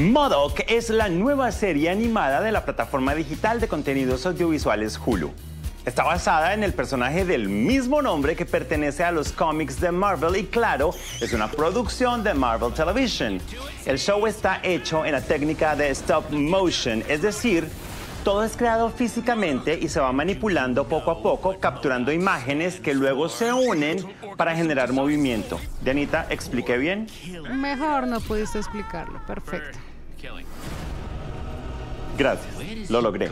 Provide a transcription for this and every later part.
Modoc es la nueva serie animada de la plataforma digital de contenidos audiovisuales Hulu. Está basada en el personaje del mismo nombre que pertenece a los cómics de Marvel y claro, es una producción de Marvel Television. El show está hecho en la técnica de stop motion, es decir, todo es creado físicamente y se va manipulando poco a poco, capturando imágenes que luego se unen para generar movimiento. Dianita, ¿expliqué bien? Mejor no pudiste explicarlo. Perfecto. Gracias, lo logré.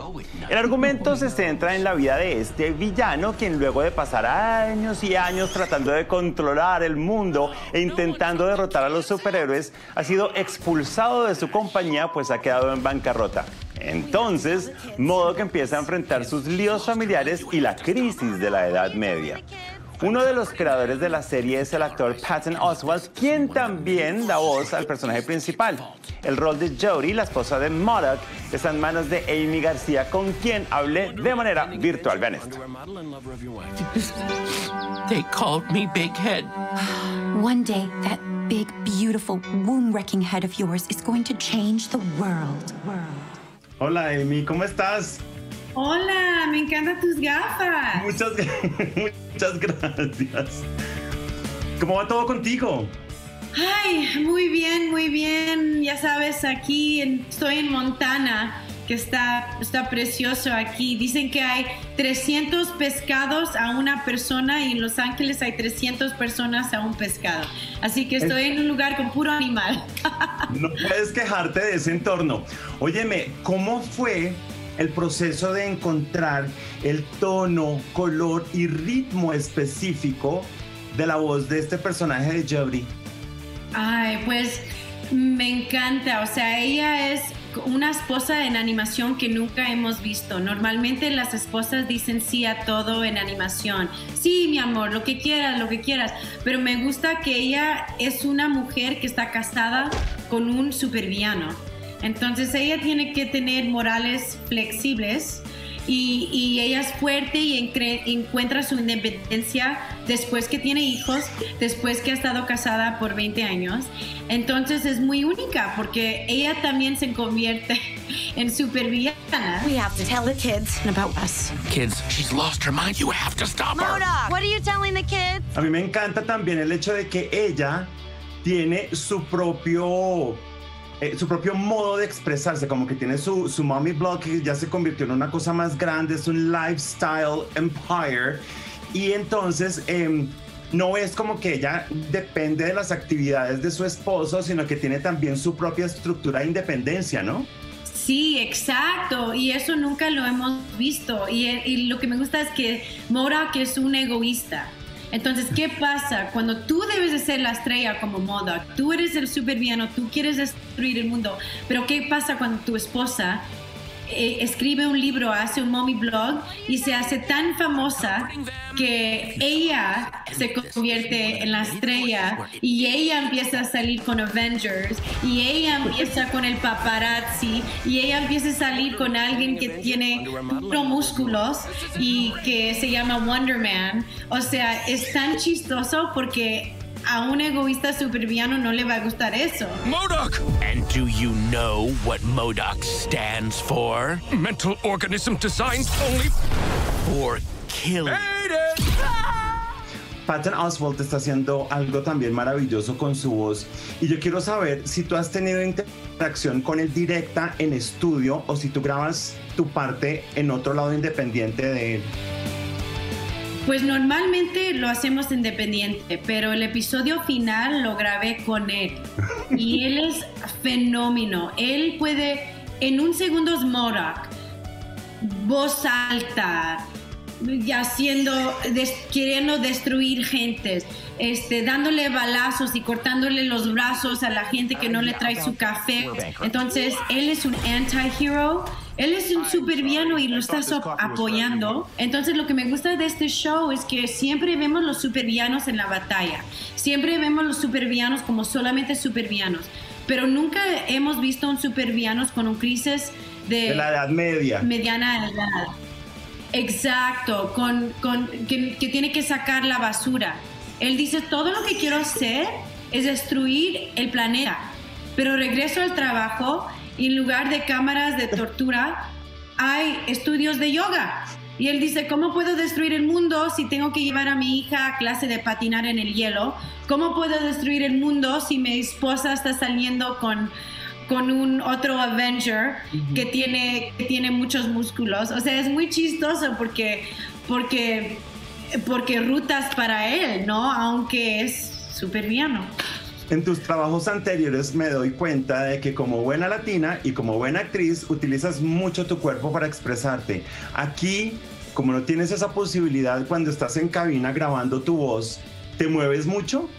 El argumento se centra en la vida de este villano, quien luego de pasar años y años tratando de controlar el mundo e intentando derrotar a los superhéroes, ha sido expulsado de su compañía pues ha quedado en bancarrota. Entonces, Modoc empieza a enfrentar sus líos familiares y la crisis de la Edad Media. Uno de los creadores de la serie es el actor Patton Oswalt, quien también da voz al personaje principal. El rol de Jodie, la esposa de Modoc, está en manos de Amy García, con quien hablé de manera virtual. Vean esto. They called me Big Head. One day, that big, beautiful, womb-wrecking head of yours is going to change the world. Hola, Amy, ¿cómo estás? Hola, me encantan tus gafas. Muchas, muchas gracias. ¿Cómo va todo contigo? Ay, muy bien, muy bien. Ya sabes, aquí estoy en Montana, que está, está precioso aquí. Dicen que hay 300 pescados a una persona y en Los Ángeles hay 300 personas a un pescado. Así que estoy en un lugar con puro animal. No puedes quejarte de ese entorno. Óyeme, ¿cómo fue el proceso de encontrar el tono, color y ritmo específico de la voz de este personaje de Jodie? Ay, pues me encanta. O sea, ella es una esposa en animación que nunca hemos visto. Normalmente las esposas dicen sí a todo en animación. Sí, mi amor, lo que quieras, lo que quieras. Pero me gusta que ella es una mujer que está casada con un supervillano. Entonces ella tiene que tener morales flexibles y, ella es fuerte y encuentra su independencia después que tiene hijos, después que ha estado casada por 20 años. Entonces es muy única porque ella también se convierte en supervillana. We have to tell the kids about us. Kids, she's lost her mind. You have to stop her. what are you telling the kids? A mí me encanta también el hecho de que ella tiene su propio eh, su propio modo de expresarse, como que tiene su, su mommy blog que ya se convirtió en una cosa más grande, es un lifestyle empire. Y entonces em, no es como que ella depende de las actividades de su esposo, sino que tiene también su propia estructura de independencia, ¿no? Sí, exacto. Y eso nunca lo hemos visto. Y, y lo que me gusta es que Mora, que es un egoísta. Entonces, ¿qué pasa cuando tú debes de ser la estrella como moda? Tú eres el supervillano, tú quieres destruir el mundo, pero ¿qué pasa cuando tu esposa eh, escribe un libro, hace un mommy blog y se hace tan famosa que ella se convierte en la estrella y ella empieza a salir con Avengers y ella empieza con el paparazzi y ella empieza a salir con alguien que tiene músculos y que se llama Wonder Man. O sea, es tan chistoso porque a un egoísta supervillano no le va a gustar eso. MODOK! And do you know what MODOK stands for? Mental organism designed only for killing. Patton Oswalt está haciendo algo también maravilloso con su voz. Y yo quiero saber si tú has tenido interacción con él directa en estudio o si tú grabas tu parte en otro lado independiente de él. Pues normalmente lo hacemos independiente, pero el episodio final lo grabé con él. Y él es fenómeno. Él puede, en un segundo es Morak, voz alta, haciendo, queriendo destruir gentes, este, dándole balazos y cortándole los brazos a la gente que no le trae su café. Entonces, él es un anti-hero él es un supervillano y lo estás apoyando. Entonces lo que me gusta de este show es que siempre vemos los supervillanos en la batalla. Siempre vemos los supervillanos como solamente supervillanos. Pero nunca hemos visto un supervillanos con un crisis de, la edad media. Mediana edad. Exacto, con, con que, que tiene que sacar la basura. Él dice, todo lo que quiero hacer es destruir el planeta Pero regreso al trabajo y en lugar de cámaras de tortura, hay estudios de yoga. Y él dice, ¿cómo puedo destruir el mundo si tengo que llevar a mi hija a clase de patinar en el hielo? ¿Cómo puedo destruir el mundo si mi esposa está saliendo con, con un otro Avenger que, tiene, que tiene muchos músculos? O sea, es muy chistoso porque, porque, porque rutas para él, ¿no? Aunque es súper bien. En tus trabajos anteriores me doy cuenta de que como buena latina y como buena actriz utilizas mucho tu cuerpo para expresarte. Aquí, como no tienes esa posibilidad cuando estás en cabina grabando tu voz, ¿te mueves mucho?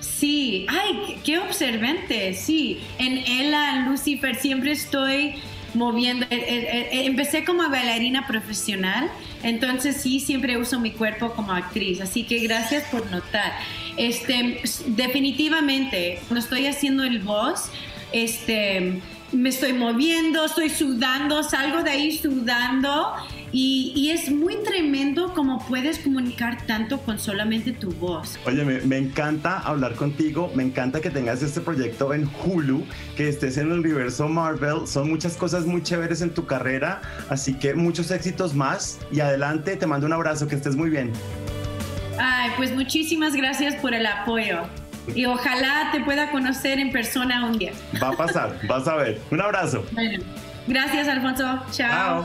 Sí, ay, qué observante, sí. En Ella, en Lucifer, siempre estoy moviendo. Eh, eh, eh, empecé como bailarina profesional, entonces sí, siempre uso mi cuerpo como actriz, así que gracias por notar. Este, definitivamente, cuando estoy haciendo el voz, este, me estoy moviendo, estoy sudando, salgo de ahí sudando y, es muy tremendo cómo puedes comunicar tanto con solamente tu voz. Oye, me, me, encanta hablar contigo, me encanta que tengas este proyecto en Hulu, que estés en el universo Marvel, son muchas cosas muy chéveres en tu carrera, así que muchos éxitos más y adelante, te mando un abrazo, que estés muy bien. Ay, pues muchísimas gracias por el apoyo y ojalá te pueda conocer en persona un día. Va a pasar, vas a ver. Un abrazo. Bueno, gracias Alfonso. Chao. Chao.